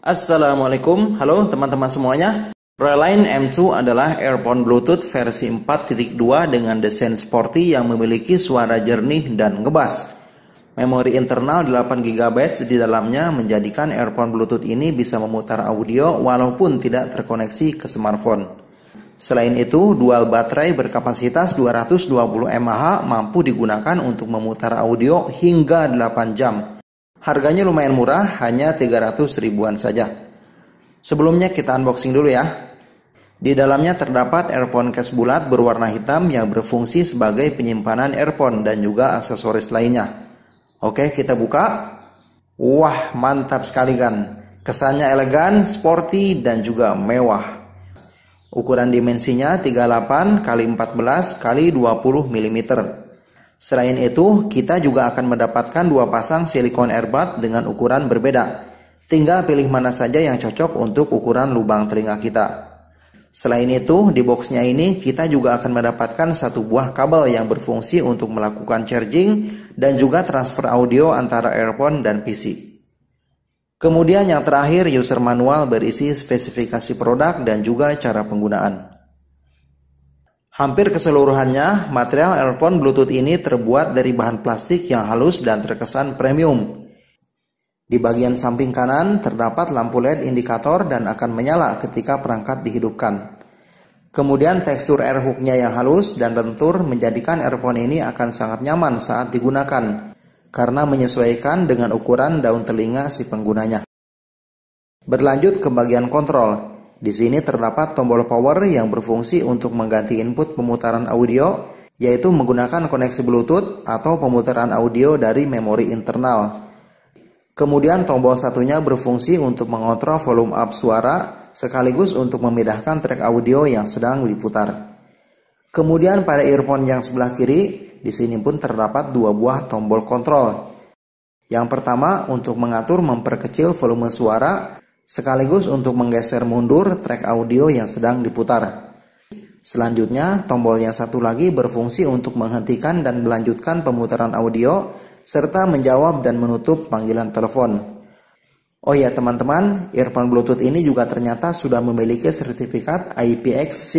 Assalamualaikum, halo teman-teman semuanya. Reline M2 adalah earphone Bluetooth versi 4.2 dengan desain sporty yang memiliki suara jernih dan ngebas. Memori internal 8 GB di dalamnya menjadikan earphone Bluetooth ini bisa memutar audio walaupun tidak terkoneksi ke smartphone. Selain itu, dual baterai berkapasitas 220 mAh mampu digunakan untuk memutar audio hingga 8 jam. Harganya lumayan murah, hanya 300 ribuan saja. Sebelumnya kita unboxing dulu ya. Di dalamnya terdapat earphone case bulat berwarna hitam yang berfungsi sebagai penyimpanan earphone dan juga aksesoris lainnya. Oke, kita buka. Wah, mantap sekali kan. Kesannya elegan, sporty, dan juga mewah. Ukuran dimensinya 38 x 14 x 20 mm. Selain itu, kita juga akan mendapatkan dua pasang silikon earbud dengan ukuran berbeda. Tinggal pilih mana saja yang cocok untuk ukuran lubang telinga kita. Selain itu, di boxnya ini kita juga akan mendapatkan satu buah kabel yang berfungsi untuk melakukan charging dan juga transfer audio antara earphone dan PC. Kemudian yang terakhir user manual berisi spesifikasi produk dan juga cara penggunaan. Hampir keseluruhannya, material earphone Bluetooth ini terbuat dari bahan plastik yang halus dan terkesan premium di bagian samping kanan terdapat lampu LED indikator dan akan menyala ketika perangkat dihidupkan. Kemudian tekstur air hooknya yang halus dan lentur menjadikan earphone ini akan sangat nyaman saat digunakan karena menyesuaikan dengan ukuran daun telinga si penggunanya. Berlanjut ke bagian kontrol. Di sini terdapat tombol power yang berfungsi untuk mengganti input pemutaran audio, yaitu menggunakan koneksi Bluetooth atau pemutaran audio dari memori internal. Kemudian tombol satunya berfungsi untuk mengontrol volume up suara sekaligus untuk memindahkan track audio yang sedang diputar. Kemudian pada earphone yang sebelah kiri, di sini pun terdapat dua buah tombol kontrol. Yang pertama untuk mengatur memperkecil volume suara sekaligus untuk menggeser mundur track audio yang sedang diputar. Selanjutnya, tombol yang satu lagi berfungsi untuk menghentikan dan melanjutkan pemutaran audio serta menjawab dan menutup panggilan telepon. Oh ya teman-teman, earphone Bluetooth ini juga ternyata sudah memiliki sertifikat IPX6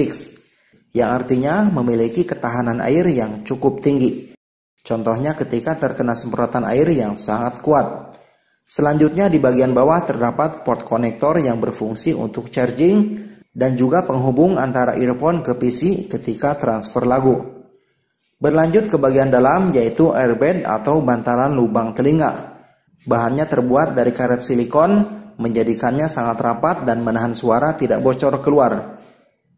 yang artinya memiliki ketahanan air yang cukup tinggi. Contohnya ketika terkena semprotan air yang sangat kuat. Selanjutnya di bagian bawah terdapat port konektor yang berfungsi untuk charging dan juga penghubung antara earphone ke PC ketika transfer lagu. Berlanjut ke bagian dalam yaitu airbed atau bantalan lubang telinga. Bahannya terbuat dari karet silikon, menjadikannya sangat rapat dan menahan suara tidak bocor keluar.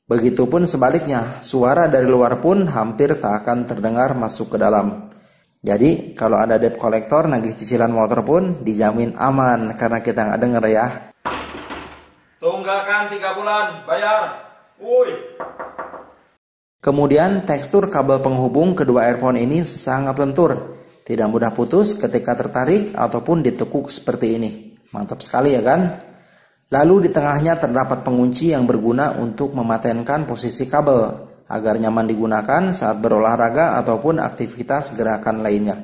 Begitupun sebaliknya, suara dari luar pun hampir tak akan terdengar masuk ke dalam. Jadi kalau ada debt kolektor nagih cicilan motor pun dijamin aman karena kita nggak denger ya. Tunggakan tiga bulan, bayar. Woi. Kemudian tekstur kabel penghubung kedua earphone ini sangat lentur, tidak mudah putus ketika tertarik ataupun ditekuk seperti ini. Mantap sekali ya kan? Lalu di tengahnya terdapat pengunci yang berguna untuk mematenkan posisi kabel agar nyaman digunakan saat berolahraga ataupun aktivitas gerakan lainnya.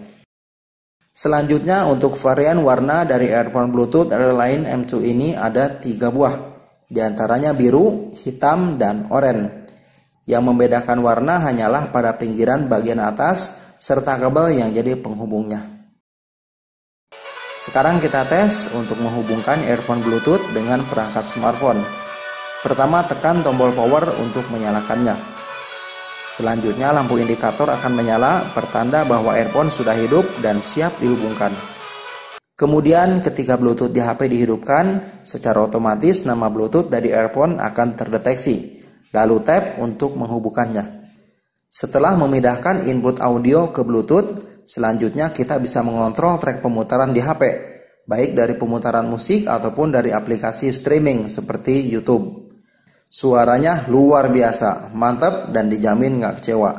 Selanjutnya untuk varian warna dari earphone Bluetooth Airline M2 ini ada tiga buah, di antaranya biru, hitam, dan oranye. Yang membedakan warna hanyalah pada pinggiran bagian atas serta kabel yang jadi penghubungnya. Sekarang kita tes untuk menghubungkan earphone Bluetooth dengan perangkat smartphone. Pertama tekan tombol power untuk menyalakannya. Selanjutnya lampu indikator akan menyala pertanda bahwa earphone sudah hidup dan siap dihubungkan. Kemudian ketika Bluetooth di HP dihidupkan, secara otomatis nama Bluetooth dari earphone akan terdeteksi lalu tap untuk menghubungkannya. Setelah memindahkan input audio ke Bluetooth, selanjutnya kita bisa mengontrol track pemutaran di HP, baik dari pemutaran musik ataupun dari aplikasi streaming seperti YouTube. Suaranya luar biasa, mantap dan dijamin nggak kecewa.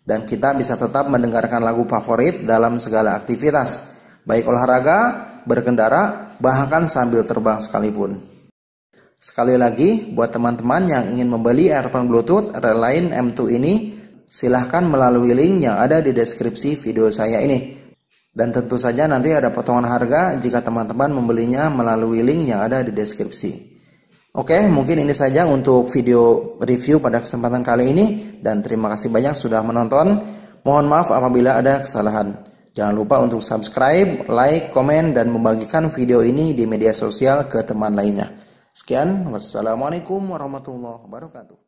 Dan kita bisa tetap mendengarkan lagu favorit dalam segala aktivitas, baik olahraga, berkendara, bahkan sambil terbang sekalipun. Sekali lagi, buat teman-teman yang ingin membeli earphone Bluetooth Reline M2 ini, silahkan melalui link yang ada di deskripsi video saya ini. Dan tentu saja nanti ada potongan harga jika teman-teman membelinya melalui link yang ada di deskripsi. Oke, mungkin ini saja untuk video review pada kesempatan kali ini dan terima kasih banyak sudah menonton. Mohon maaf apabila ada kesalahan. Jangan lupa untuk subscribe, like, komen, dan membagikan video ini di media sosial ke teman lainnya. Sekian, wassalamualaikum warahmatullahi wabarakatuh.